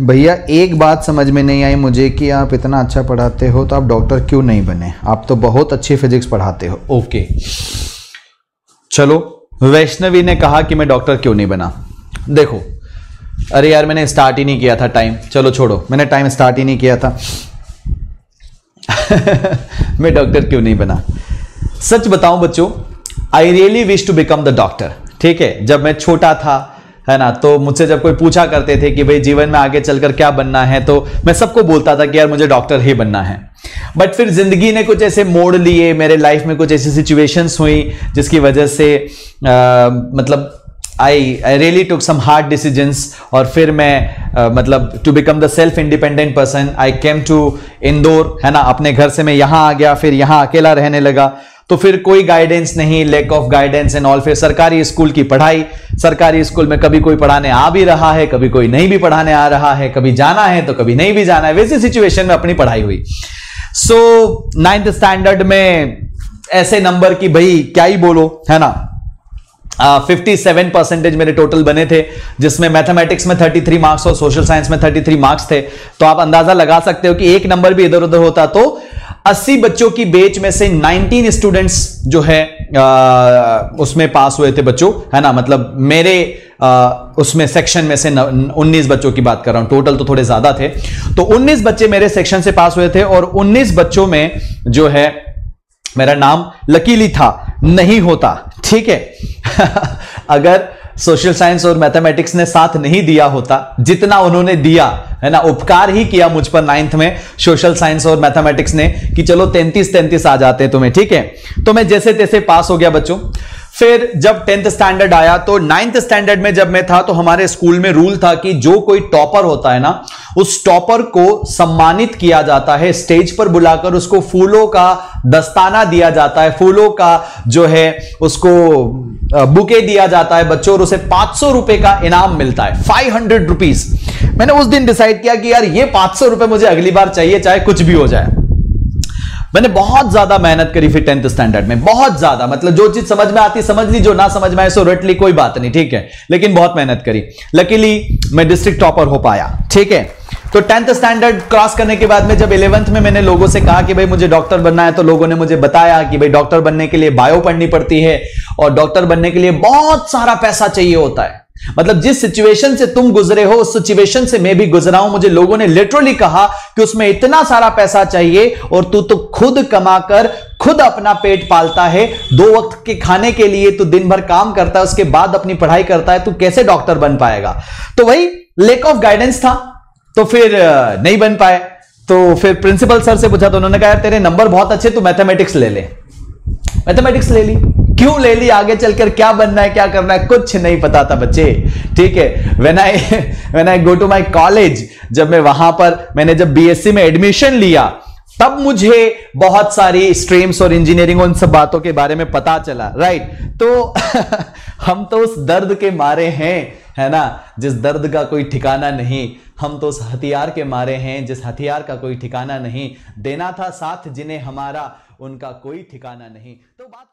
भैया, एक बात समझ में नहीं आई मुझे कि आप इतना अच्छा पढ़ाते हो तो आप डॉक्टर क्यों नहीं बने? आप तो बहुत अच्छी फिजिक्स पढ़ाते हो। ओके। चलो, वैष्णवी ने कहा कि मैं डॉक्टर क्यों नहीं बना? देखो, अरे यार, मैंने स्टार्ट ही नहीं किया था टाइम चलो छोड़ो, मैंने टाइम स्टार्ट ही नहीं किया था। मैं डॉक्टर क्यों नहीं बना? सच बताऊँ बच्चों I really wish to become the doctor ठीक है? जब मैं छोटा था है ना? तो मुझसे जब कोई पूछा करते थे कि भाई जीवन में आगे चलकर क्या बनना है तो मैं सबको बोलता था कि यार मुझे डॉक्टर ही बनना है। बट फिर ज़िंदगी ने कुछ ऐसे मोड़ लिए मेरे लाइफ में कुछ ऐसी सिचुएशंस हुई जिसकी वजह से आ, मतलब I I really took some hard decisions और फिर मैं uh, मतलब to become the self independent person I came to Indore है ना? अपने घर से मैं यहाँ आ गया फिर यहाँ अकेला रहने लगा। तो फिर कोई गाइडेंस नहीं lack of guidance and all फिर सरकारी स्कूल की पढ़ाई, सरकारी स्कूल में कभी कोई पढ़ाने आ भी रहा है, कभी कोई नहीं भी पढ़ाने आ रहा है, कभी जाना है तो कभी नहीं भी जाना है, वैसी सिचुएशन में अपनी पढ़ाई हुई। सो नाइन्थ स्टैंडर्ड में ऐसे नंबर की भाई, क्या ही बोलो, है ना? फिफ्टी सेवन परसेंटेज मेरे टोटल बने थे, जिसमें मैथमेटिक्स में थर्टी थ्री मार्क्स और सोशल साइंस में थर्टी थ्री मार्क्स थे। तो आप अंदाज़ा लगा सकते हो कि एक नंबर भी इधर उधर होता तो 80 बच्चों की बेच में से 19 स्टूडेंट्स जो है आ, उसमें पास हुए थे बच्चों है ना? मतलब मेरे आ, उसमें सेक्शन में से न, 19 बच्चों की बात कर रहा हूँ। टोटल तो थोड़े ज़्यादा थे। तो 19 बच्चे मेरे सेक्शन से पास हुए थे और 19 बच्चों में जो है मेरा नाम लकीली था। नहीं होता। ठीक है? अगर सोशल साइंस और मैथमेटिक्स ने साथ नहीं दिया होता, जितना उन्होंने दिया, है ना? उपकार ही किया मुझ पर नाइन्थ में। सोशल साइंस और मैथमेटिक्स ने कि चलो तैंतीस तैंतीस आ जाते हैं तुम्हें, ठीक है? तो मैं जैसे तैसे पास हो गया बच्चों। फिर जब टेंथ स्टैंडर्ड आया तो नाइन्थ स्टैंडर्ड में जब मैं था तो हमारे स्कूल में रूल था कि जो कोई टॉपर होता है ना, उस टॉपर को सम्मानित किया जाता है। स्टेज पर बुलाकर उसको फूलों का दस्ताना दिया जाता है। फूलों का जो है, उसको बुके दिया जाता है बच्चों, और उसे पाँच सौ रुपए का इनाम मिलता है। फाइव हंड्रेड रुपीज़ मैंने उस दिन डिसाइड किया कि यार, ये पाँच रुपए मुझे अगली बार चाहिए, चाहे कुछ भी हो जाए। मैंने बहुत ज़्यादा मेहनत करी फिर टेंथ स्टैंडर्ड में। बहुत ज़्यादा। मतलब जो चीज़ समझ में आती, समझ ली, जो ना समझ में आए सो रट ली कोई बात नहीं, ठीक है? लेकिन बहुत मेहनत करी। लकीली मैं डिस्ट्रिक्ट टॉपर हो पाया, ठीक है? तो टेंथ स्टैंडर्ड क्रॉस करने के बाद में जब इलेवंथ में मैंने लोगों से कहा कि भाई मुझे डॉक्टर बनना है तो लोगों ने मुझे बताया कि भाई डॉक्टर बनने के लिए बायो पढ़नी पड़ती है और डॉक्टर बनने के लिए बहुत सारा पैसा चाहिए होता है। मतलब जिस सिचुएशन से तुम गुजरे हो, उस सिचुएशन से मैं भी गुजरा हूँ, मुझे लोगों ने लिटरली कहा कि उसमें इतना सारा पैसा चाहिए और तू तो खुद कमाकर खुद अपना पेट पालता है। दो वक्त के खाने के लिए तू दिन भर काम करता है, उसके बाद अपनी पढ़ाई करता है, तू कैसे डॉक्टर बन पाएगा? तो वही लेक ऑफ़ गाइडेंस था। तो फिर नहीं बन पाए। तो फिर प्रिंसिपल सर से पूछा तो उन्होंने कहा तेरे नंबर बहुत अच्छे, तू मैथमेटिक्स ले ले। मैथमेटिक्स ले ली। क्यों ले ली? आगे चलकर क्या बनना है, क्या करना है? कुछ नहीं पता था बच्चे। ठीक है when I when I go to my college जब मैं वहाँ पर, मैंने जब बीएससी में एडमिशन लिया, तब मुझे बहुत सारी स्ट्रीम्स और इंजीनियरिंग उन सब बातों के बारे में पता चला। राइट तो हम तो उस दर्द के मारे हैं। है ना? जिस दर्द का कोई ठिकाना नहीं, हम तो उस हथियार के मारे हैं, जिस हथियार का कोई ठिकाना नहीं। देना था साथ जिन्हें हमारा, उनका कोई ठिकाना नहीं। तो बात